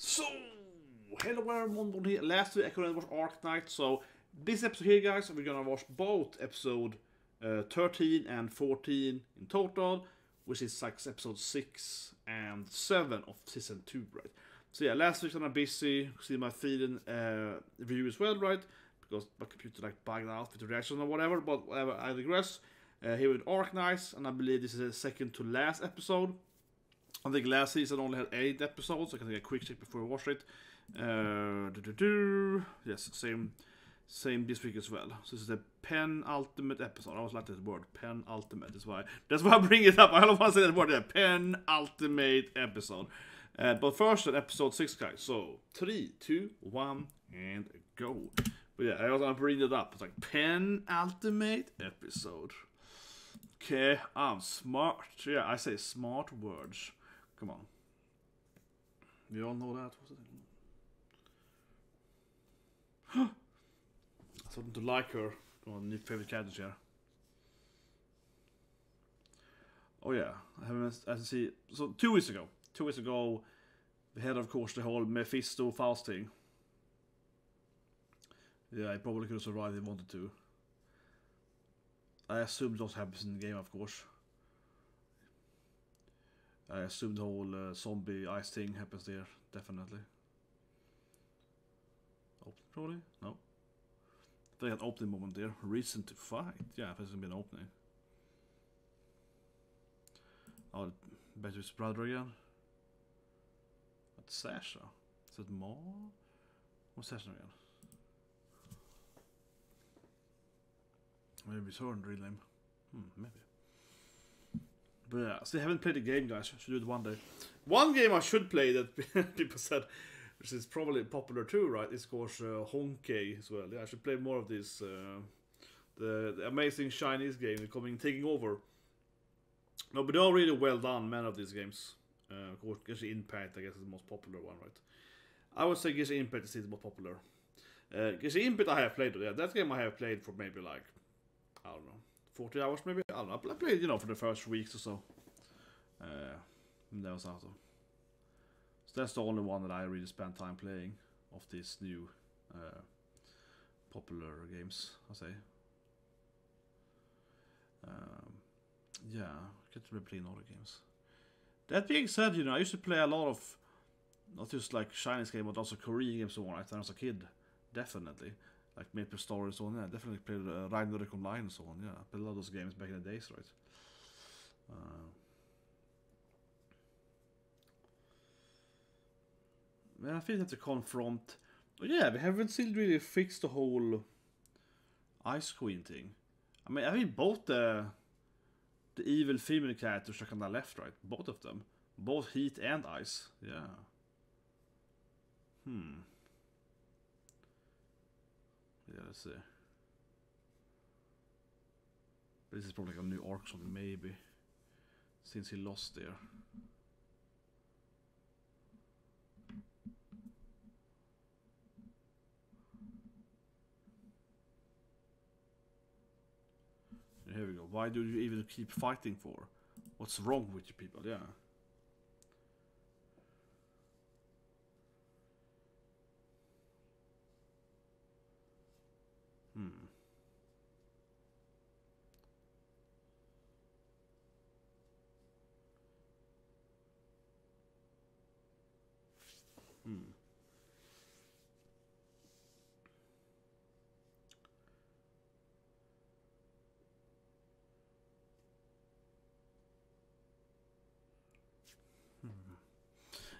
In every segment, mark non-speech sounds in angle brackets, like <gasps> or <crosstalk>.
So, hello everyone, here. Last week I couldn't watch Arknight, so this episode here, guys, we're gonna watch both episode uh, 13 and 14 in total, which is like episode 6 and 7 of season 2, right? So yeah, last week I'm busy, see my feed uh, review as well, right? Because my computer like bugged out with the reaction or whatever, but whatever, I digress. Uh, here with Arknights, and I believe this is the second to last episode. I think last season only had eight episodes. I can take a quick check before we watch it. Uh, yes, same, same this week as well. So this is the penultimate episode. I always like that word, penultimate. That's why. That's why I bring it up. I don't want to say that word. Yeah, penultimate episode. Uh, but first, on episode six, guys. So three, two, one, and go. But yeah, I was gonna bring it up. It's like penultimate episode. Okay, I'm smart. Yeah, I say smart words. Come on. We all know that. <gasps> I started to like her. One new favorite characters here. Oh yeah, I haven't. I see. So two weeks ago, two weeks ago, we had of course the whole Mephisto Faust thing. Yeah, I probably could have survived if he wanted to. I assume those happens in the game, of course. I assume the whole uh, zombie ice thing happens there, definitely. Open, probably? No. They had opening moment there. Reason to fight. Yeah, there's gonna be an opening. Oh, bet it's brother again. That's Sasha. Is it more? What's Sasha again? Maybe it's her real name. Hmm, maybe. But yeah, still haven't played the game, guys. I Should do it one day. One game I should play that <laughs> people said, which is probably popular too, right? Is of course uh, Honkai as well. Yeah, I should play more of this. Uh, the, the amazing Chinese game coming taking over. No, but they're really well done, many of these games. Uh, of course, Genshin Impact, I guess, is the most popular one, right? I would say Genshin Impact is the most popular. Uh, Genshin Impact I have played, yeah, that game I have played for maybe like, I don't know, 40 hours maybe? I don't know. I played, you know, for the first weeks or so. Uh, and that was out. So that's the only one that I really spent time playing of these new uh, popular games, I say. Um, yeah, I can't really play other games. That being said, you know, I used to play a lot of not just like Chinese games, but also Korean games and on. Right? When I was a kid, definitely like MapleStory and so on. Yeah, definitely played uh, Ragnarok Online and so on. Yeah, I played a lot of those games back in the days, right? Uh, man, I think that to confront. Oh, yeah, we haven't still really fixed the whole Ice Queen thing. I mean, I mean both the the evil female characters are kind of left, right? Both of them, both heat and ice. Yeah. Hmm. Yeah, let's see. This is probably like a new arc something, maybe. Since he lost there. Here we go. Why do you even keep fighting for? What's wrong with you people? Yeah. Hmm. Hmm.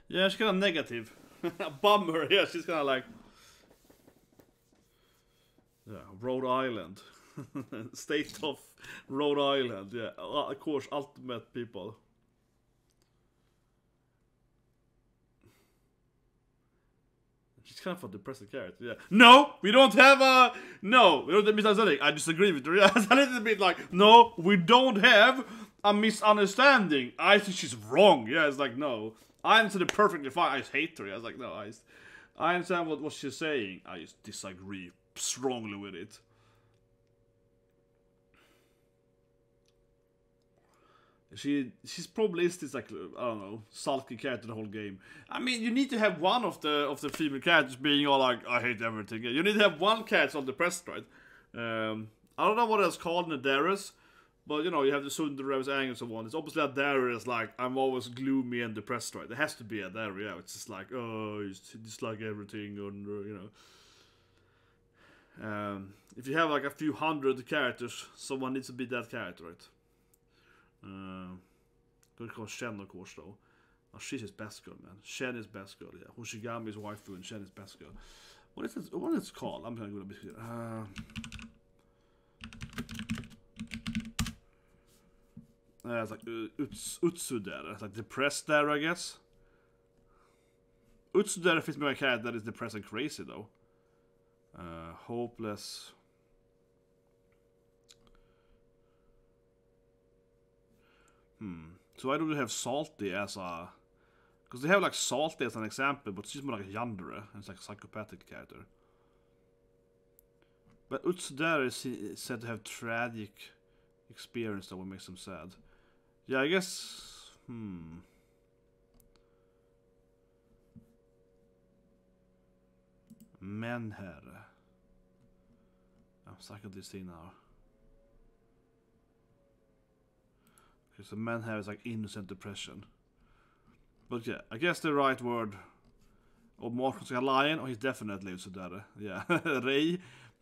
Yeah, she's kind of negative. <laughs> Bummer. Yeah, she's kind of like. Yeah, Rhode Island. <laughs> State of Rhode Island. Yeah, of course, ultimate people. She's kind of a depressing character. Yeah. No, we don't have a. No, we don't have misunderstanding. I disagree with her. <laughs> Yeah, it's a little bit like, no, we don't have a misunderstanding. I think she's wrong. Yeah, it's like, no. I understand it perfectly fine. I just hate her. I was like, no, I, just, I understand what, what she's saying. I just disagree strongly with it. She she's probably is this like I don't know sulky character the whole game. I mean, you need to have one of the of the female characters being all like I hate everything. You need to have one character on depressed, right? Um, I don't know what it's called in the Darius, but you know you have the Tsundere's anger and so on. It's obviously a Darius like I'm always gloomy and depressed, right? There has to be a Darius. Yeah, it's just like oh, you dislike everything, and you know. Um, if you have like a few hundred characters, someone needs to be that character, right? Uh, Good call Ch'en, of course, though. Oh, she's his best girl, man. Ch'en is best girl, yeah. Hoshiguma is waifu and Ch'en is best girl. What is it? What is it called? I'm gonna go to. Uh, uh, it's like uh, uts, Utsudere. It's like depressed there, I guess. Utsudere fits my cat that is depressed and crazy, though. Uh, hopeless. Hmm. So why do we have Salty as a... Because they have like Salty as an example, but she's more like a Yandere, and it's like a psychopathic character. But Utsudere is said to have tragic experience that would make him sad. Yeah, I guess... Hmm... Menhera. I'm stuck at this thing now. Okay, so Menhera is like innocent depression. But yeah, I guess the right word. Or Marcus like a lion, or he's definitely Utsudere. Yeah, <laughs> Rei.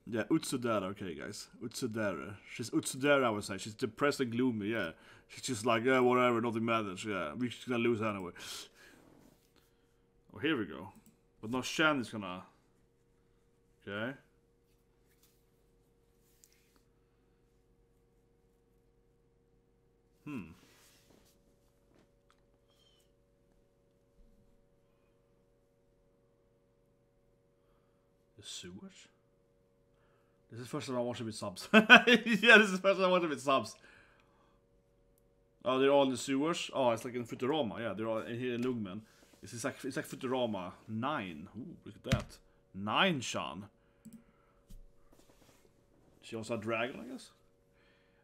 Yeah, Utsudere, okay guys. Utsudere. She's Utsudere, I would say. She's depressed and gloomy, yeah. She's just like, yeah, whatever, nothing matters, yeah. We're just gonna lose anyway. Oh, here we go. But no Ch'en is gonna Okay. Hmm. The sewers? This is the first time I watch it with subs. <laughs> yeah, this is the first time I watch it with subs. Oh, they're all in the sewers? Oh, it's like in Futurama. Yeah, they're all in here in Lungmen. It's like, it's like Futurama 9. Ooh, look at that. 9 Ch'en. She also a dragon, I guess.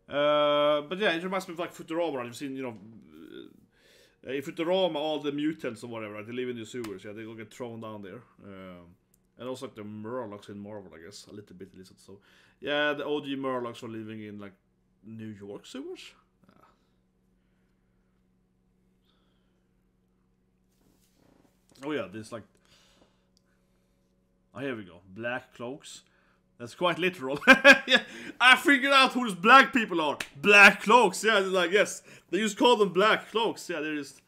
Uh, but yeah, it reminds me of like Futurama. You've seen, you know, uh, in Futurama, all the mutants or whatever, right? they live in the sewers. Yeah, they will get thrown down there. Um, and also like the Morlocks in Marvel, I guess, a little bit at least. So yeah, the OG Morlocks are living in like New York sewers. Yeah. Oh yeah, there's like. Oh, here we go. Black cloaks. That's quite literal. <laughs> yeah, I figured out who those black people are. Black cloaks. Yeah, like yes, they just call them black cloaks. Yeah, they're just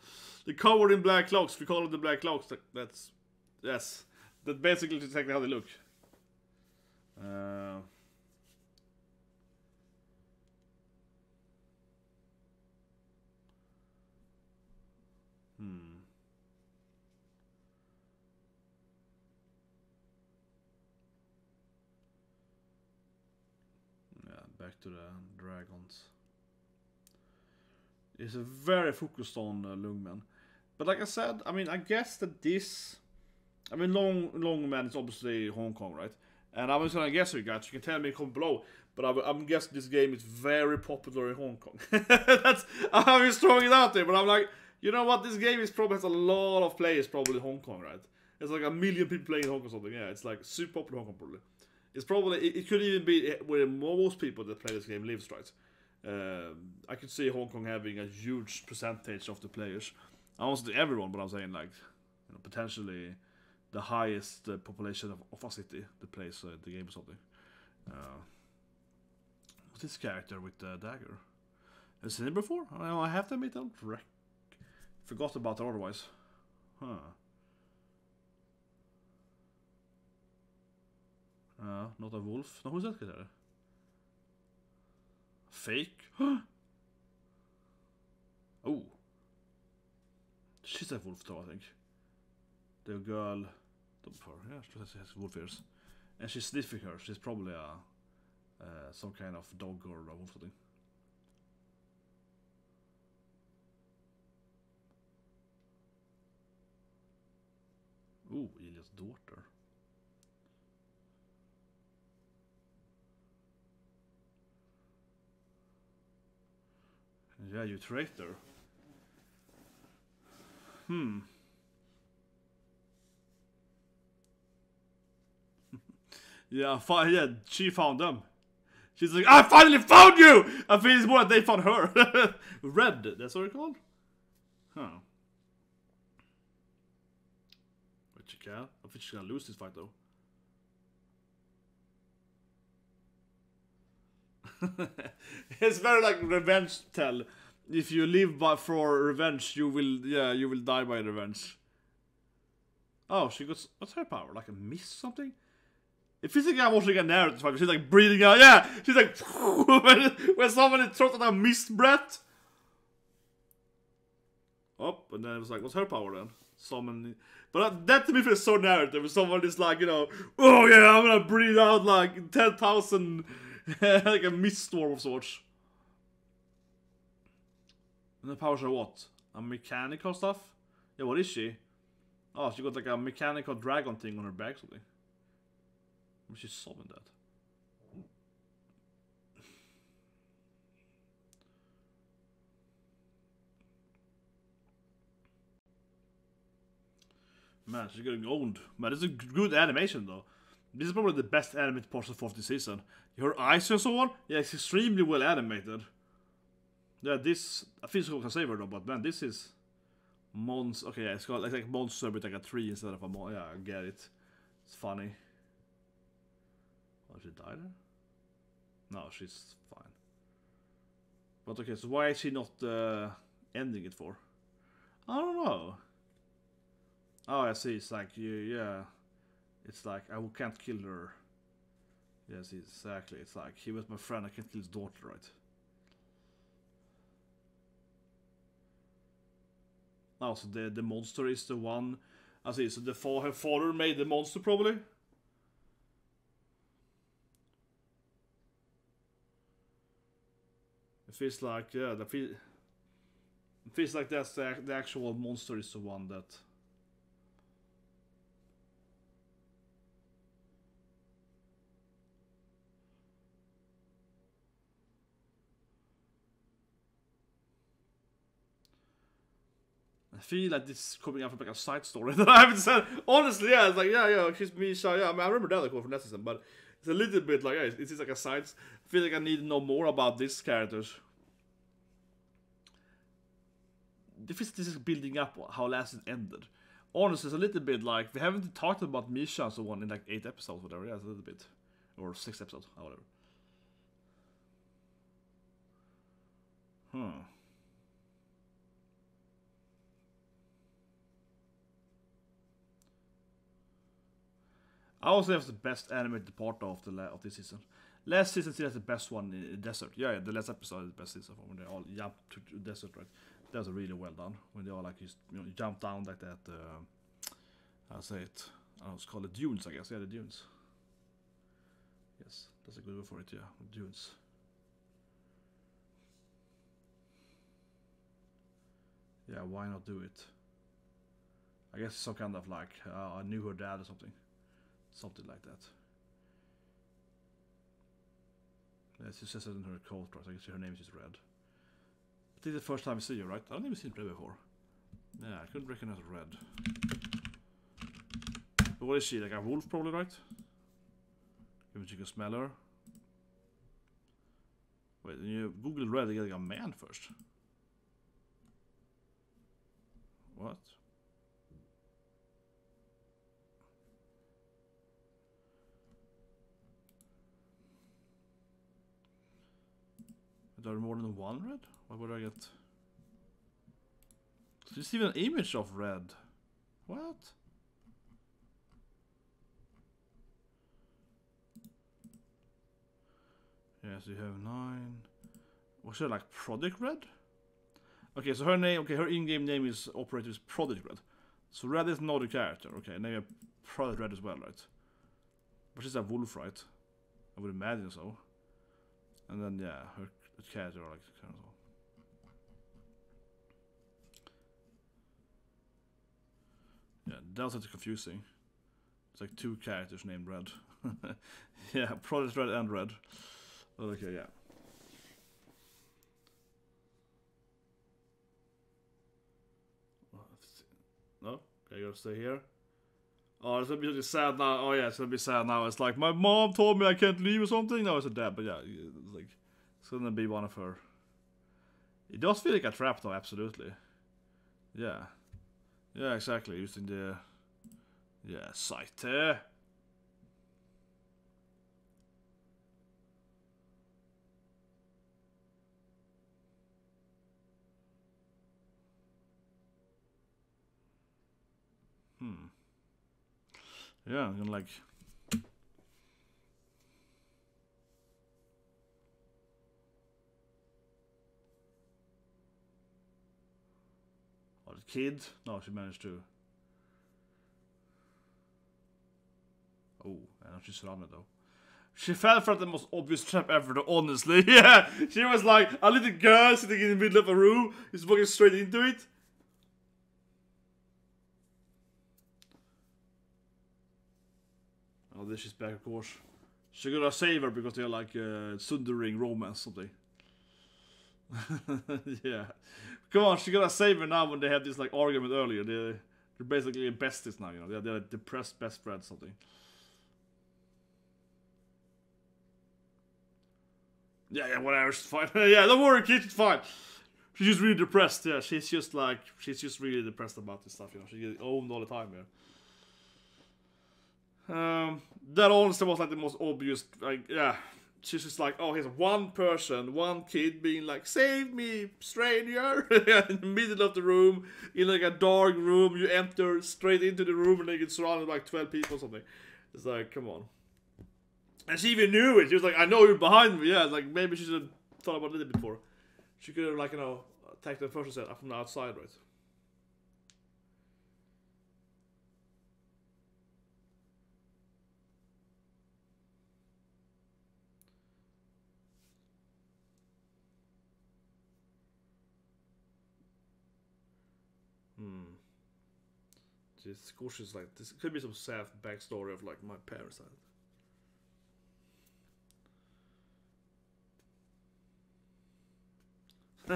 they're covered in black cloaks. We call them the black cloaks. That's yes, that's basically exactly how they look. Uh, hmm. back to the dragons. It's a very focused on uh, Lungmen. But like I said, I mean, I guess that this... I mean, Long Lungmen is obviously Hong Kong, right? And I was gonna guess you guys, you can tell me comment below. But I, am guessing this game is very popular in Hong Kong. <laughs> That's I'm just throwing it out there, but I'm like, you know what? This game is probably has a lot of players probably in Hong Kong, right? It's like a million people playing in Hong Kong or something. Yeah, it's like super popular in Hong Kong probably. It's probably it, it could even be where most people that play this game live, right? Uh, I could see Hong Kong having a huge percentage of the players. I won't say everyone, but I'm saying like you know, potentially the highest uh, population of, of a city that plays uh, the game or something. Uh, what's this character with the dagger? Have you seen it before? I, I have to admit, I rec- forgot about it otherwise. Huh. Ja, not a wolf. No, who's that guy? Fake? <gasps> oh. She's a wolf though, I think. The girl... Yeah, she has wolf ears. And she's sniffing her. She's probably a... Uh, some kind of dog or a wolf thing. Oh, Ilias daughter. Yeah, you traitor. Hmm. Yeah, yeah, she found them. She's like, I finally found you! I think it's more that they found her. <laughs> Red, that's what it's called? Huh. But she can. I think she's gonna lose this fight though. <laughs> it's very like revenge tell. If you live by for revenge, you will yeah, you will die by revenge. Oh, she got what's her power? Like a mist something? It feels like I'm watching a narrative. She's like breathing out. Yeah, she's like <laughs> when, someone throws out a mist breath. Up and then it was like, what's her power then? Summon. But that to me feels so narrative. Someone is like, you know, oh yeah, I'm gonna breathe out like ten thousand, <laughs> like a mist storm of sorts. And the powers are what? A mechanical stuff? Yeah, what is she? Oh, she got like a mechanical dragon thing on her back, something. Maybe she summoned that. Man, she's getting owned. Man, this is a good animation though. This is probably the best animated part of the season. Her eyes and so on, yeah, it's extremely well animated. Yeah, this feel so can save her though, but man, this is Mons. Okay, yeah, it's got like, like monster with like a tree instead of a mon. Yeah, I get it. It's funny. Oh, she died? No, she's fine. But okay, so why is she not uh, ending it for? I don't know. Oh, I see. It's like you, yeah. It's like I can't kill her. Yes, exactly. It's like he was my friend. I can't kill his daughter, right? Oh, so the the monster is the one. I see. So the fa- her father made the monster, probably. It feels like yeah. The feel. It feels like that's the, the actual monster is the one that. I feel like this is coming out from like a side story <laughs> that I haven't said. Honestly, yeah, it's like yeah, yeah, she's Misha. Yeah, I mean, I remember that quote from season, but it's a little bit like yeah, it's, like a side. I feel like I need to know more about these characters. This is, this is building up how last it ended. Honestly, it's a little bit like we haven't talked about Misha so on in like eight episodes, whatever. Yeah, it's a little bit, or six episodes, or whatever. Hmm. I also have the best animated part of the of this season. Last season still has the best one in the desert. Yeah, yeah, the last episode is the best season when they all jump to the desert, right? That was really well done. When they all like just, you know jump down like that. Uh, I'll say it. I it's called the dunes, I guess. Yeah, the dunes. Yes, that's a good word for it. Yeah, dunes. Yeah, why not do it? I guess some kind of like uh, I knew her dad or something. Something like that. Yeah, she says it in her coat, right? I can see her name is red. I think the first time I see you, right? I've never seen red before. Yeah, I couldn't recognize red. But what is she? Like a wolf, probably, right? Maybe you can smell her. Wait, when you Google red, you get like a man first. What? Are there more than one red? What would I get? There's even an image of red. What? Yes, you have nine. Was she like Projekt Red? Okay, so her name, okay, her in-game name is operator is Projekt Red. So Red is not a character. Okay, have Projekt Red as well, right? But she's a wolf, right? I would imagine so. And then yeah, her it's casual, like six hundred as. Yeah, Delta's confusing. It's like two characters named Red. <laughs> yeah, Projekt Red and Red. Okay, yeah. No? Okay, I gotta stay here. Oh, it's gonna be sad now. Oh yeah, it's gonna be sad now. It's like, my mom told me I can't leave or something. Now it's a dad, but yeah, it's like it's gonna be one of her. It does feel like a trap though, absolutely. Yeah. Yeah, exactly. Using the yeah, sight. Uh. Hmm. Yeah, I'm gonna like. Kid? No, she managed to. Oh, I know she's surrounded though. She fell for the most obvious trap ever, though, honestly. <laughs> Yeah, she was like a little girl sitting in the middle of a room, just walking straight into it. Oh, this is back, of course. She gonna save her because they're like uh, sundering romance something. <laughs> yeah, come on, she gonna save her now when they had this like argument earlier. They're, they're basically besties now, you know. They're, they're depressed best friends, something. Yeah, yeah, whatever, it's fine. <laughs> yeah, don't worry, kid, it's fine. She's just really depressed. Yeah, she's just like she's just really depressed about this stuff. You know, she gets owned all the time. Yeah. Um, that honestly was like the most obvious. Like, yeah, she's just like, oh, here's one person, one kid being like, "Save me, stranger!" <laughs> in the middle of the room, in like a dark room. You enter straight into the room and they get surrounded by like twelve people or something. It's like, come on. And she even knew it. She was like, "I know you're behind me." Yeah, like maybe she should have thought about it a little bit before. She could have like you know attacked the first set from the outside, right? Hmm. This is like this could be some sad backstory of like my parents <laughs>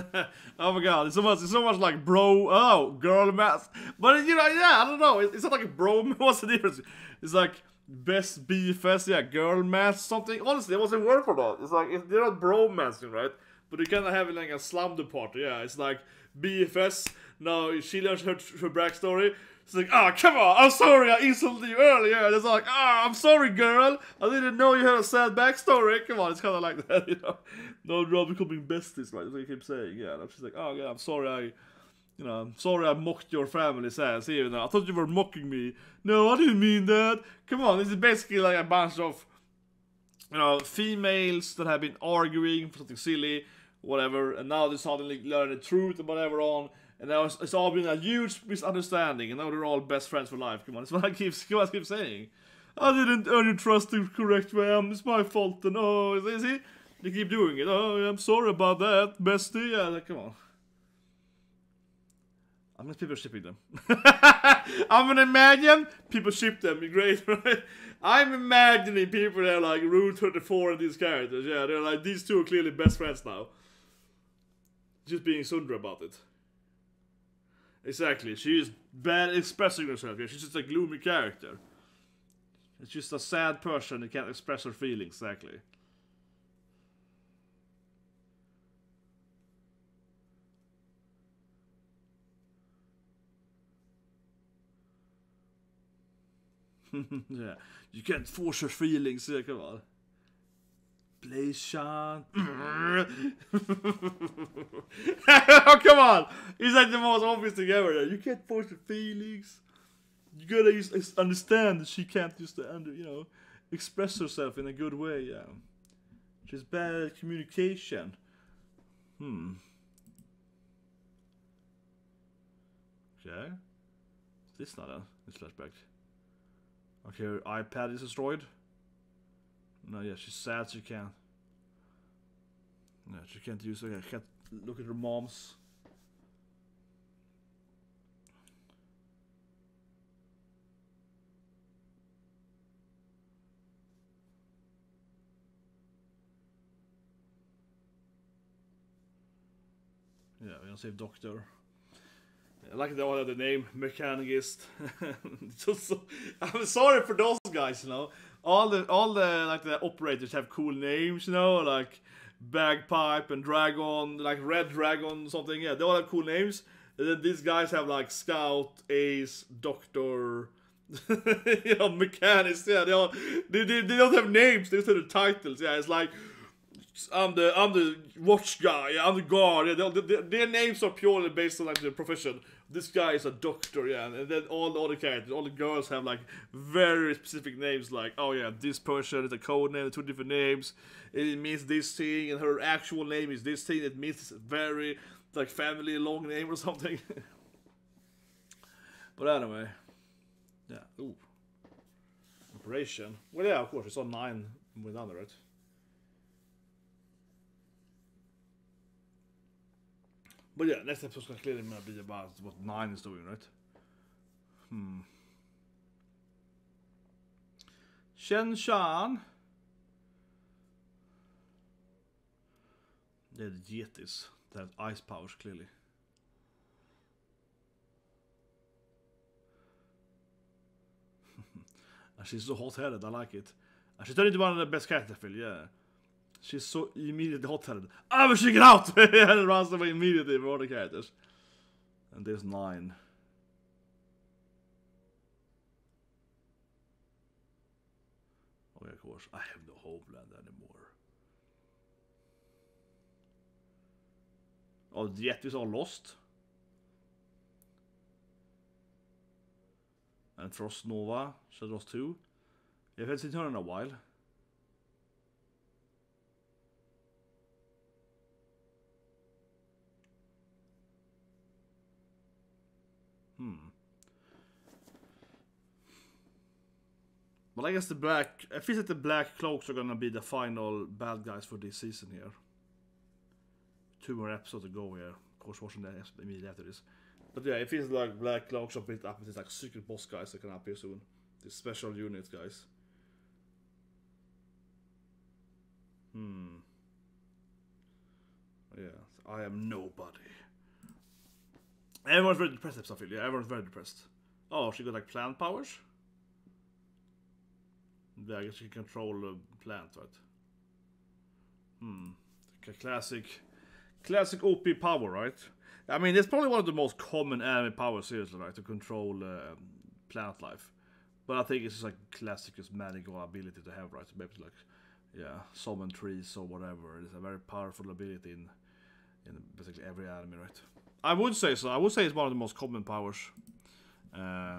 oh my god, it's so much, it's so much like bro, oh, girl math. But you know, yeah, I don't know. It's not like bro. <laughs> What's the difference? It's like best BFS, yeah, girl math something. Honestly, it wasn't word for that. It's like they're not bro mathing, right? But you kind of have like a slumber party. Yeah, it's like BFS. Now she learns her her backstory. It's like, oh, come on, I'm sorry I insulted you earlier. And it's like, oh, I'm sorry, girl. I didn't know you had a sad backstory. Come on, it's kind of like that, <laughs> you know. No, we're becoming besties, right? That's what you keep saying. Yeah, and she's like, oh, yeah, I'm sorry I, you know, I'm sorry I mocked your family says here. You know, I thought you were mocking me. No, I didn't mean that. Come on, this is basically like a bunch of, you know, females that have been arguing for something silly, whatever, and now they suddenly learn the truth and whatever on. And now it's, it's all been a huge misunderstanding, and now they're all best friends for life. Come on, <laughs> it's what I keep, <laughs> what I keep saying. I didn't earn your trust the correct way. Um, it's my fault. And oh, is he? They keep doing it. Oh, I'm sorry about that, bestie. Yeah, like, come on. I'm gonna people shipping them. <laughs> I'm gonna imagine people ship them. Great, right? I'm imagining people that are like Rule 34 and these characters. Yeah, they're like these two are clearly best friends now. Just being Tsundere about it. Exactly. She is bad expressing herself. Yeah, she's just a gloomy character. It's just a sad person that can't express her feelings. Exactly. <laughs> yeah, you can't force your feelings. Yeah, come on. Blaze <laughs> Ch'en. oh, come on! He's like the most obvious thing ever. You can't force your feelings. You gotta understand that she can't just under, you know, express herself in a good way. Yeah, just bad at communication. Hmm. Okay. This not a flashback. Okay, her iPad is destroyed. No, yeah, she's sad she can't. Yeah, she can't use she can't look at her mom's. Yeah, we're gonna save Doctor. I like the all the name Mechanist. <laughs> so, I'm sorry for those guys, you know. All the all the like the operators have cool names, you know, like Bagpipe and Dragon, like Red Dragon, something. Yeah, they all have cool names. And then these guys have like Scout, Ace, Doctor, <laughs> you know, Mechanist. Yeah, they all they, they, they don't have names. They just have the titles. Yeah, it's like I'm the I'm the watch guy. I'm the guard. Yeah, they, they, their names are purely based on like their profession. This guy is a doctor, yeah, and then all the other characters, all the girls have like very specific names. Like, oh yeah, this person is a code name, two different names. It means this thing, and her actual name is this thing. It means very like family long name or something. <laughs> but anyway, yeah. Ooh, operation. Well, yeah, of course, it's on nine with other, right? But yeah, next episode's gonna clearly gonna be about what Nine is doing, right? Hmm. Shen Shan. They're the Yetis. They have ice powers, clearly. <laughs> and she's so hot-headed, I like it. And she's turning into one of the best characters, I feel, yeah. She's so immediately hot-headed. I'm ah, she get out! and runs away immediately with all the characters. And there's nine. Okay, of course. I have no homeland anymore. Oh, the Yetis are lost. And Frost Nova, Shadows 2. Jag har inte hört in a while. Hmm. But I guess the black, I feel like the black cloaks are gonna be the final bad guys for this season here. Two more episodes to go here. Of course, watching episode immediately after this. But yeah, it feels like black cloaks are built up with these like secret boss guys that can appear soon. These special units guys. Hmm. Yeah, I am nobody. Everyone's very depressed, I feel. Yeah, everyone's very depressed. Oh, she got like plant powers? Yeah, I guess she can control a plant, right? Hmm. Like a classic, classic OP power, right? I mean, it's probably one of the most common anime powers, seriously, right? To control uh, plant life. But I think it's just like classic, just magical ability to have, right? To be like, yeah, summon trees or whatever. It's a very powerful ability in, in basically every anime, right? I would say so. I would say it's one of the most common powers. Uh,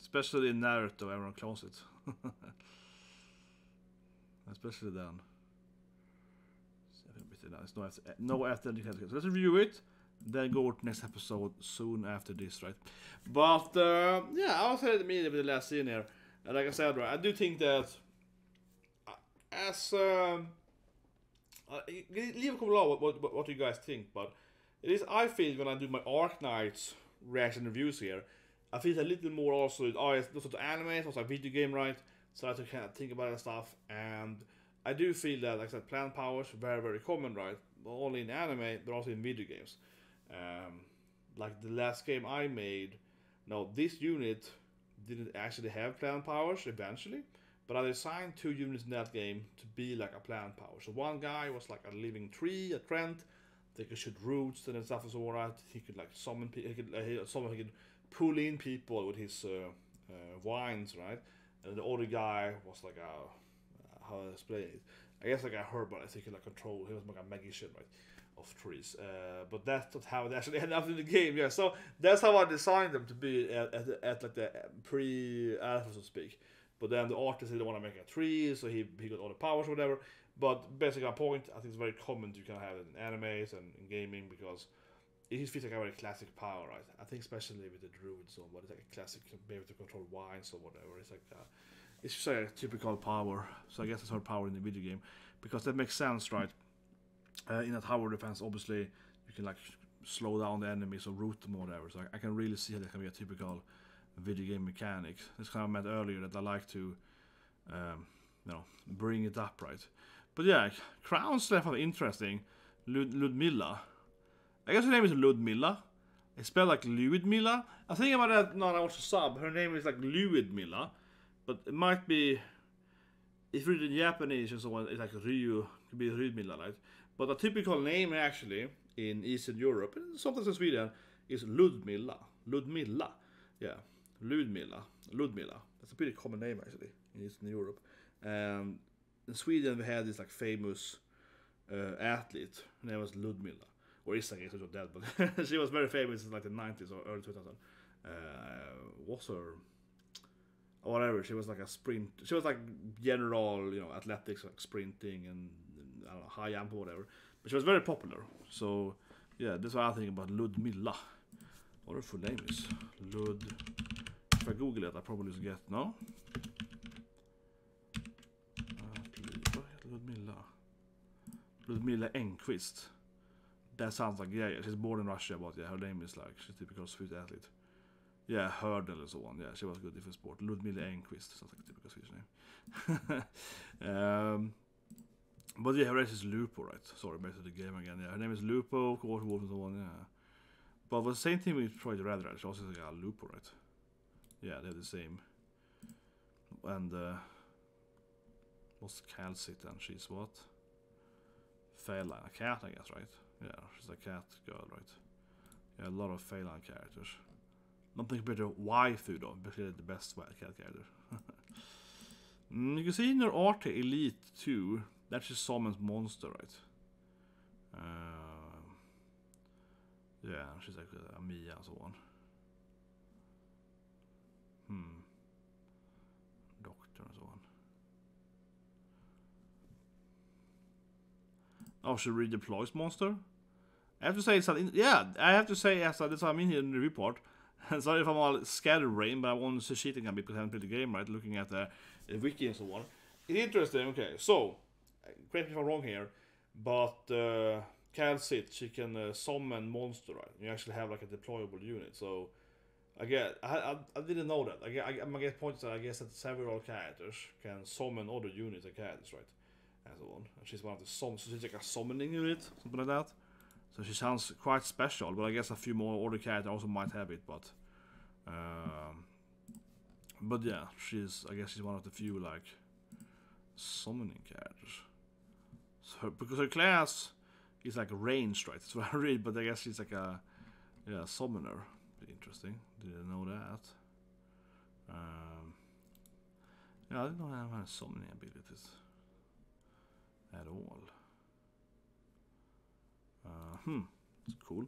especially in Naruto, everyone clones it. <laughs> especially then. It's no after, no after the so let's review it. Then go to next episode soon after this, right? But uh, yeah, I was saying immediately with the last scene here. And like I said, right, I do think that uh, as um, uh, leave a comment below what, what what you guys think, but it is I feel when I do my Arknights reaction reviews here, I feel a little more also oh it's not anime, it's also a video game, right? So I have to kind of think about that stuff and I do feel that like I said plant powers very very common, right? Not only in anime but also in video games. Um, like the last game I made, no, this unit didn't actually have plant powers eventually, but I designed two units in that game to be like a plant power. So one guy was like a living tree, a Trent, they could shoot roots and stuff was alright. He could like summon people. He could uh, summon. He could pull in people with his uh, uh, vines, right? And the other guy was like a how I explain it. I guess like a herbalist. He could like control. He was like a magician, right? Of trees. Uh, but that's not how it actually <laughs> ended up in the game. Yeah. So that's how I designed them to be at, at, at like the pre-alpha, so to speak. But then the artist didn't want to make a tree, so he, he got all the powers or whatever. But basically, a point I think it's very common to kind of have it in animes and in gaming because it just feels like a very classic power, right? I think especially with the druids or what it's like a classic, be able to control wines or whatever. It's like a, it's just like a typical power. So I guess it's her power in the video game because that makes sense, right? Uh, in a tower defense, obviously you can like slow down the enemies or root them or whatever. So I, I can really see how that can be a typical video game mechanic. This kind of meant earlier that I like to, um, you know, bring it up, right? But yeah, Crown's definitely interesting. Lud Ludmilla. I guess her name is Ludmilla. It's spelled like Ludmilla. I think about that now I watched the sub. Her name is like Ludmilla, but it might be if you read in Japanese or so on, it's like Ryu, could be Rudmilla, right? But a typical name actually in Eastern Europe, and sometimes in Sweden, is Ludmilla. Ludmilla. Yeah. Ludmilla. Ludmilla. That's a pretty common name actually in Eastern Europe. Um, in Sweden we had this like famous uh, athlete. Her name was Ludmilla. Or is I guess she's dead, but <laughs> she was very famous in like the 90s or early 2000s. Uh, what's her whatever. She was like a sprint. She was like general, you know, athletics, like sprinting and, I don't know, high jump or whatever. But she was very popular. So yeah, that's what I think about Ludmilla. What her full name is? Lud. If I Google it, I probably get no. Ludmilla. Ludmilla Engquist. That sounds like yeah, yeah, she's born in Russia, but yeah, her name is like she's typical Swedish athlete. Yeah, hurdle and so on. Yeah, she was good in sport. Ludmilla Engquist sounds like a typical Swedish name. <laughs> um, but yeah, her race is Lupo, right? Sorry, back to the game again. Yeah, her name is Lupo, of course, Wolf and so on. Yeah, but the same thing with Troy the Red Rat. She also like a Lupo, right? Yeah, they're the same. And uh, what's Kal'tsit and she's what? Feline, a cat, I guess, right? Yeah, she's a cat girl, right? Yeah, a lot of feline characters. Nothing compared to waifu though, but the best cat character. <laughs> mm, you can see in her art Elite 2, that's just Summon's monster, right? Uh, yeah, she's like a Mia and so on. Hmm. Doctor and so on. Oh, she redeploys monster? I have to say something. Yeah, I have to say, yes, that's what I mean here in the report. <laughs> Sorry if I'm all scatterbrained, but I want to cheating a because I haven't played the game right, looking at the, the wiki and so on. It's interesting, okay, so, correct me if I'm wrong here, but uh, Kal'tsit, she can uh, summon monster, right? You actually have like a deployable unit, so I get, I, I, I didn't know that. I get, I, I get points that I guess that several characters can summon other units and characters, right? And so on. And she's one of the summons, so she's like a summoning unit, something like that. So she sounds quite special, but I guess a few more other characters also might have it, but... Um, but yeah, she's, I guess she's one of the few, like, summoning characters. So, because her class is like ranged, right? That's <laughs> what I read, but I guess she's like a, yeah, summoner. Interesting. Didn't know that. Um, yeah, I I have summoning abilities at all. Uh, hmm, it's cool.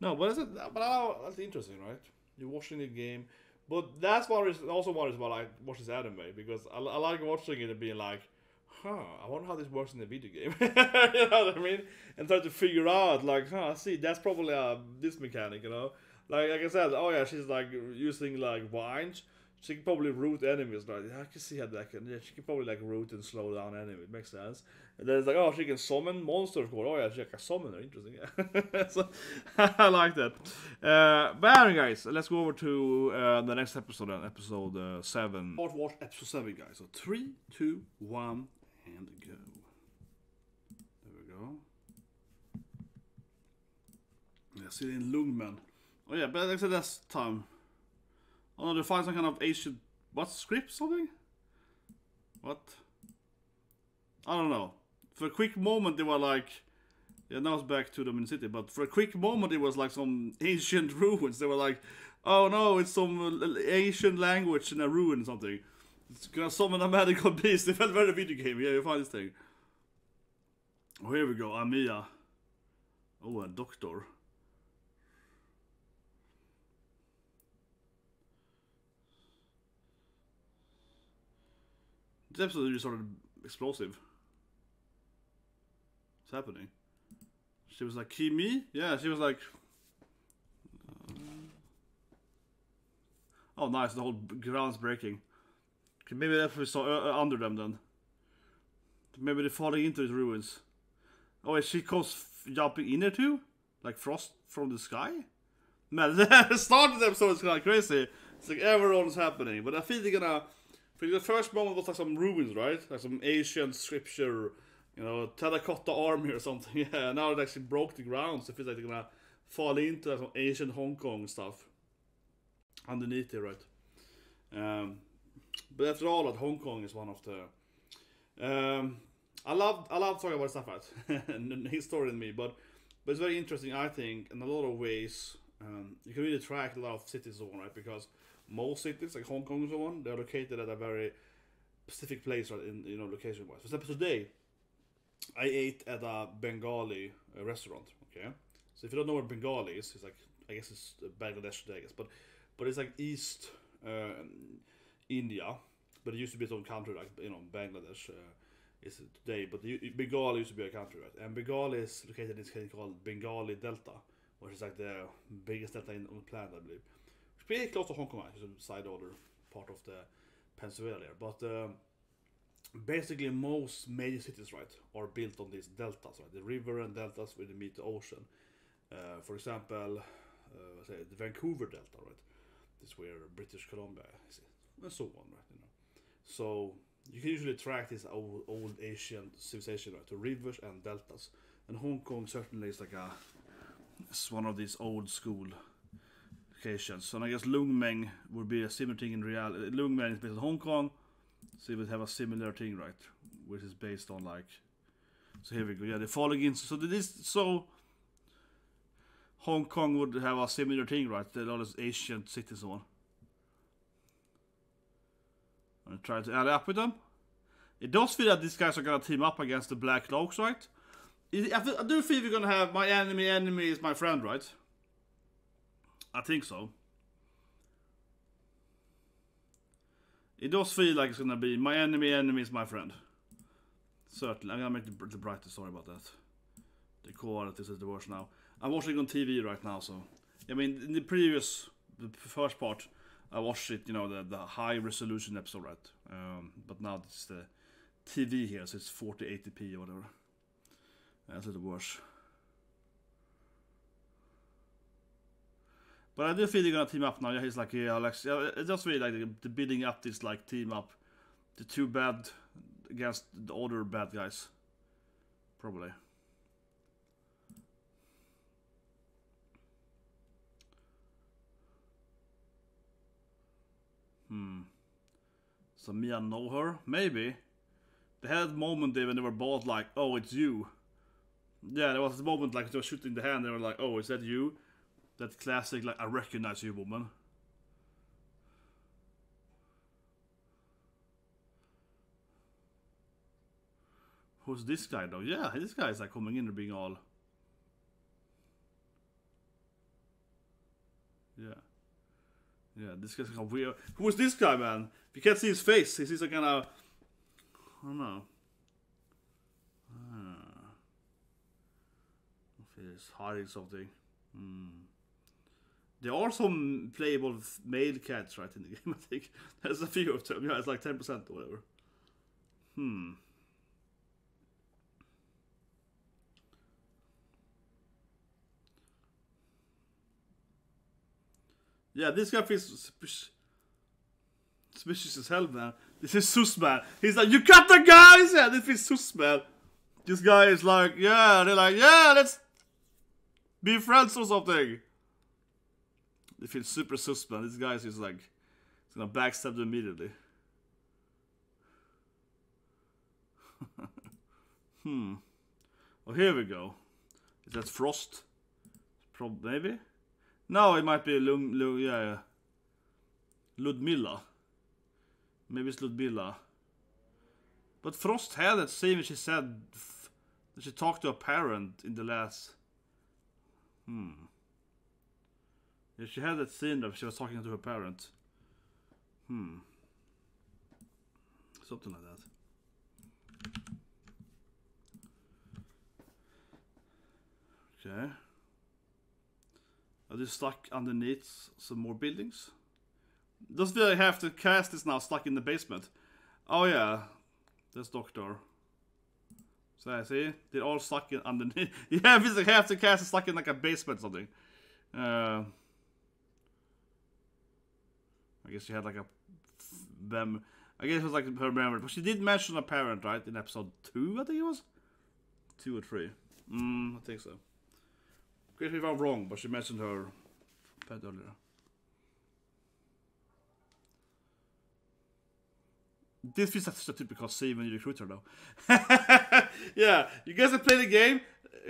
No, but it's but that's interesting, right? You're watching the game, but that's what is also what is why I watch this anime because I, I like watching it and being like, huh, I wonder how this works in the video game. <laughs> you know what I mean? And try to figure out like, huh, see, that's probably uh, this mechanic, you know. Like, like I said, oh yeah, she's like using like vines she can probably root enemies. Right? I can see how that can. Yeah, she can probably like root and slow down enemies. It makes sense. Then it's like, oh, she can summon monsters. Oh yeah, she's like a summoner. Interesting. Yeah. <laughs> so <laughs> I like that. Uh, but anyway, guys, let's go over to uh, the next episode. Then, episode uh, seven. Part watch episode seven, guys. So three, two, one, and go. There we go. Yeah, see in Lungmen. Oh yeah, but like I said last time. Oh no, they find some kind of ancient what script something? What? I don't know. For a quick moment they were like yeah, now it's back to the main city, but for a quick moment it was like some <laughs> ancient <laughs> ruins. They were like, oh no, it's some ancient language in a ruin or something. It's gonna summon a magical <laughs> beast. It felt very video game. Yeah, you find this thing. Oh, here we go. Amiya. Oh, a doctor. Episode is sort of explosive. What's happening? She was like, Kimi? Yeah, she was like... Oh, nice, the whole ground's breaking. Okay, maybe that's we saw uh, uh, under them then. Maybe they're falling into these ruins. Oh, is she goes jumping in there too? Like frost from the sky? Man, <laughs> the start of the episode is kind of crazy. It's like everyone's happening. But I feel they're gonna for the first moment was like some ruins, right? Like some ancient scripture, you know, terracotta army or something. <laughs> Yeah, now it actually broke the ground, so it feels like they're gonna fall into some Asian Hong Kong stuff underneath it, right? Um, but after all, that Hong Kong is one of the. Um, I love I love talking about stuff right, <laughs> and history in me, but but it's very interesting. I think in a lot of ways, um, you can really track a lot of cities on, right? Because most cities like Hong Kong and so on, they're located at a very specific place, right? In you know location wise. For example, today I ate at a Bengali restaurant. Okay, so if you don't know what Bengali is, it's like I guess it's Bangladesh today, I guess, but but it's like East uh, India, but it used to be its own country, like you know Bangladesh. Uh, is today, but the, Bengali used to be a country, right? And Bengali is located in this thing called Bengali Delta, which is like the biggest delta in, on the planet, I believe. It's pretty close to Hong Kong, it's a side order part of the Pennsylvania. But um, basically, most major cities, right, are built on these deltas, right? The river and deltas where they meet the ocean. Uh, for example, uh, say the Vancouver Delta, right? This is where British Columbia is, and so on, right? You know, so you can usually track this old, old Asian civilization right, to rivers and deltas. And Hong Kong certainly is like a it's one of these old school locations. So I guess Lungmen would be a similar thing in reality. Lungmen is based in Hong Kong, so it would have a similar thing, right? Which is based on like. So here we go. Yeah, they're falling in. So this so. Hong Kong would have a similar thing, right? All these Asian cities and so on. And try to add up with them. It does feel that these guys are gonna team up against the Black Cloaks, right? I do feel we're gonna have my enemy enemy is my friend, right? I think so. It does feel like it's gonna be my enemy enemy is my friend. Certainly, I'm gonna make the, brightest. Sorry about that. The quality is the worst now. I'm watching on TV right now, so I mean, in the previous, the first part, I watched it, you know, the, the high resolution episode, right? Um, but now it's the TV here, so it's 4080p or whatever. That's a little worse. But I do feel they're gonna team up now. Yeah, he's like, yeah, Alex. Yeah, it just really like the, the building up this like team up. The two bad against the other bad guys. Probably. Hmm. So Mia know her? Maybe. They had a moment there when they were both like, oh, it's you. Yeah, there was a moment like they were shooting the hand, they were like, oh, is that you? That classic, like, I recognize you, woman. Who's this guy though? Yeah, this guy is like coming in and being all. Yeah. Yeah, this guy's kind of weird. Who is this guy, man? You can't see his face. He's like kind of. I don't know. Ah. If he's hiding something. Hmm. There are some playable male cats right in the <laughs> game, I think. There's a few of them. Yeah, it's like 10% or whatever. Hmm. Yeah, this guy feels suspicious, as hell, man. This is sus, man. He's like, you cut the guys! Yeah, this is sus, man. This guy is like, yeah, they're like, yeah, let's be friends or something. They feel super sus, man. This guy is just like, he's gonna backstab them immediately. <laughs> hmm. Oh, here we go. Is that Frost? Maybe? No, it might be yeah, yeah. Ludmilla. Maybe it's Ludmilla. But Frost had that same she said that she talked to a parent in the last. Hmm. Yeah, she had that scene that she was talking to her parent. Hmm. Something like that. Okay. Are they stuck underneath some more buildings? Does they have to cast is now stuck in the basement? Oh yeah, there's Doctor. So I see, they're all stuck in underneath. <laughs> yeah, <laughs> they have to cast is stuck in like a basement something. Uh, I guess she had like a them. I guess it was like her memory, but she did mention a parent, right, in episode two. I think it was two or three. Mm, I think so. Correct if I'm wrong, but she mentioned her pet earlier. This feels like such a typical scene when you recruit her, though. <laughs> yeah, you guys have played the game.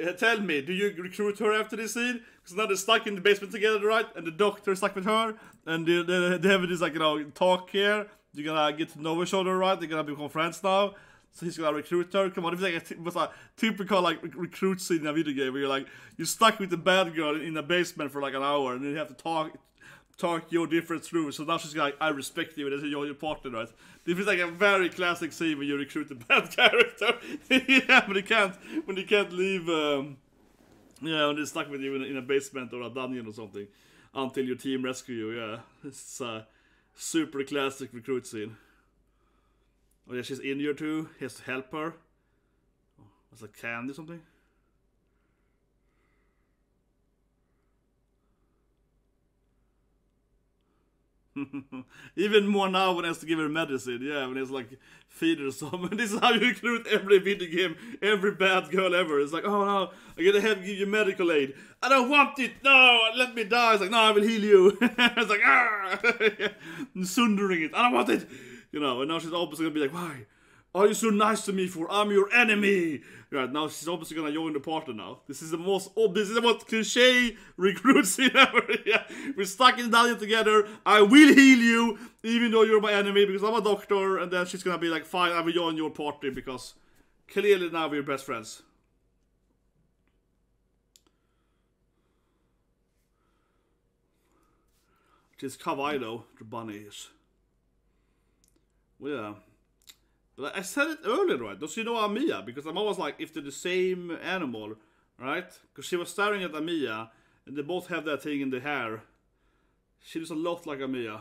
Uh, tell me, do you recruit her after this scene? Because now they're stuck in the basement together, right? And the doctor is stuck with her, and they, they, they have this like you know talk here. You're gonna get to know each other, right? They're gonna become friends now. So he's gonna recruit her. Come on, if like a, was a typical like rec- recruit scene in a video game where you're like you're stuck with the bad girl in the basement for like an hour, and then you have to talk talk your difference through. So now she's like, I respect you, and you're your partner, right? This is like a very classic scene when you recruit a <laughs> bad character. <laughs> yeah, but you can't when you can't leave. Um, yeah, when they're stuck with you in a, in a basement or a dungeon or something until your team rescue you. Yeah, it's a super classic recruit scene. Oh yeah, she's injured too. He has to help her. Oh, was it candy or something? <laughs> Even more now when he has to give her medicine, yeah, when it's like feed her some. this is how you recruit every video game, every bad girl ever. It's like, oh no, I gotta have give you medical aid. I don't want it, no, let me die. It's like, no, I will heal you. <laughs> it's like, ah, <laughs> sundering it. I don't want it, you know. And now she's obviously gonna be like, why? Are you so nice to me for I'm your enemy? Right now she's obviously gonna join the party now. This is the most oh, this is the most cliche <laughs> recruit scene ever. yeah. We're stuck in dungeon together. I will heal you, even though you're my enemy, because I'm a doctor, and then she's gonna be like, fine, I will join your party because clearly now we're best friends. It is Kawaii the bunny is. Well, yeah. I said it earlier, right? Does she know Amiya? Because I'm always like, if they're the same animal, right? Because she was staring at Amiya, and they both have that thing in the hair. She looks a lot like Amiya,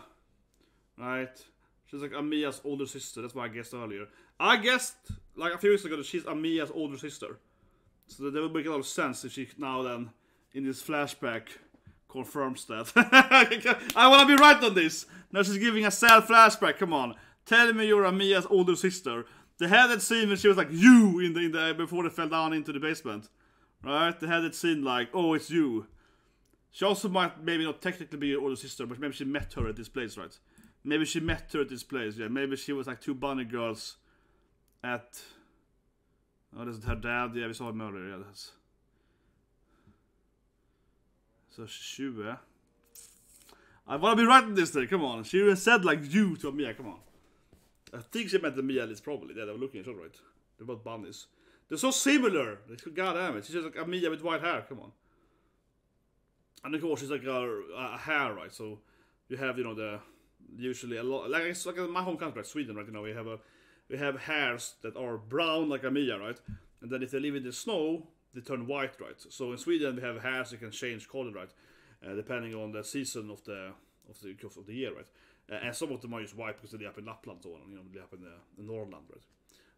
right? She's like Amiya's older sister. That's what I guessed earlier. I guessed like a few weeks ago that she's Amiya's older sister. So that would make a lot of sense if she now then in this flashback confirms that. <laughs> I want to be right on this. Now she's giving a sad flashback. Come on. Tell me you're Amiya's older sister. They had that scene when she was like you in the, in the before they fell down into the basement, right? They had that scene like, oh, it's you. She also might maybe not technically be your older sister, but maybe she met her at this place, right? Maybe she met her at this place. Yeah, maybe she was like two bunny girls at. Oh, that's her dad. Yeah, we saw him earlier. Yeah, that's. So she's 20. I wanna be in this thing, come on. She said like you to Mia, come on. I think she meant the Mia is probably. Yeah, they were looking at each other, right? They're both bunnies. They're so similar! God damn it. She's just like a Mia with white hair, come on. And of course, she's like a, a hair, right? So you have, you know, the usually a lot like it's like in my home country, Sweden, right? You know, we have a we have hairs that are brown like a Mia, right? And then if they live in the snow, they turn white, right? So in Sweden, we have hairs that can change color, right? Uh, depending on the season of the of the of the year, right? Uh, and some of them are just white because they're up in Lapland, so on, you know, they're up in the, the Northland, right?